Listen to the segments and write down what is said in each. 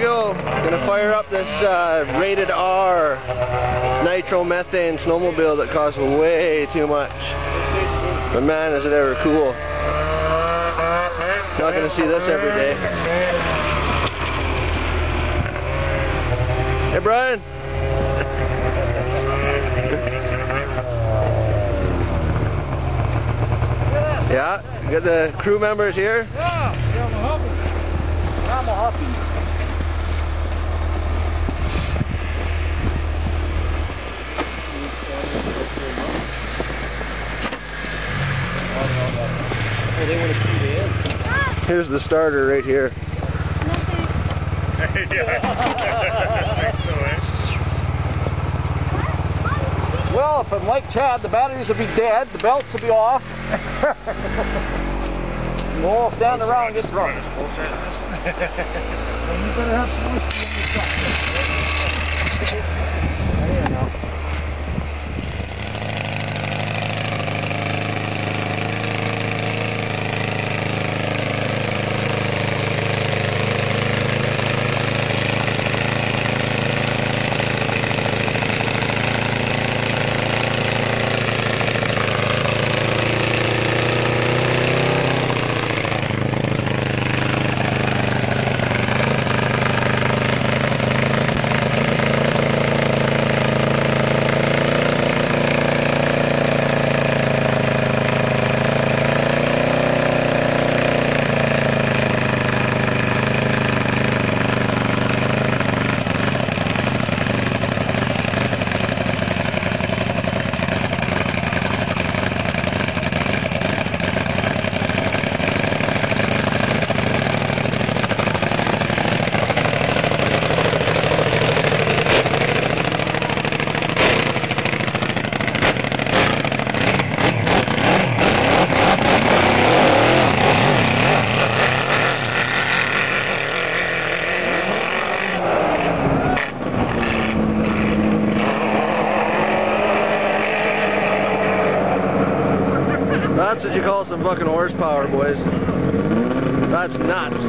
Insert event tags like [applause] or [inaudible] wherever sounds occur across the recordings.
we go. Gonna fire up this uh, rated R nitromethane snowmobile that costs way too much. But man, is it ever cool. Not gonna see this every day. Hey Brian. Yeah, you got the crew members here. Yeah, yeah, I'm happy. I'm happy. Here's the starter right here. [laughs] Well, if I'm like Chad, the batteries will be dead, the belts will be off. [laughs] we'll all stand around and just run. [laughs] you better have some whiskey in your truck. There you go. That's what you call some fucking horsepower, boys. That's nuts.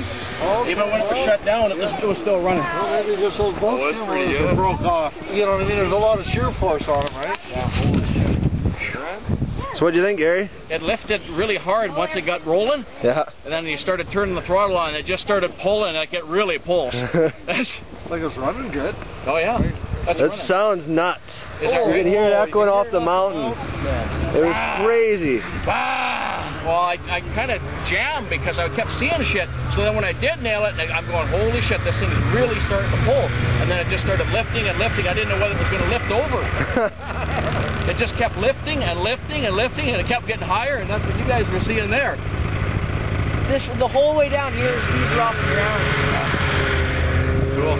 Really good at the end. Even when it was shut down, it was, it was still running. Well, maybe just those bolt Oh, pretty cameras good. broke off. You know what I mean? There's a lot of shear force on them, right? Yeah. So what do you think, Gary? It lifted really hard once it got rolling, Yeah. and then you started turning the throttle on, it just started pulling, like it really pulls. [laughs] That's, Like it's running good. oh yeah. That's That running. sounds nuts. Is that You right? could hear that going off the mountain. It was crazy. Ah! Well, I, I kind of jammed because I kept seeing shit. So then when I did nail it, I'm going, holy shit, this thing is really starting to pull. And then it just started lifting and lifting. I didn't know whether it was going to lift over. [laughs] it just kept lifting and lifting and lifting, and it kept getting higher, and that's what you guys were seeing there. This the whole way down here is you dropping down. Cool.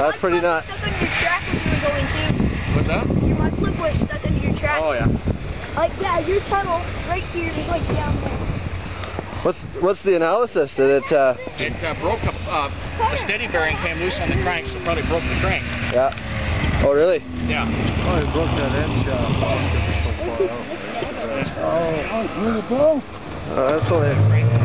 That's pretty nuts. Stuck on your track when you were going too. What's that? Your mud flip was stuck on your track. Oh, yeah. Like yeah, your tunnel right here is like down there. What's what's the analysis? Did it? Uh, It uh, broke up, uh, the steady bearing came loose on the crank, so it probably broke the crank. yeah. Oh really? Yeah. Oh, he broke that end shaft off because it's so far out. Uh, that's only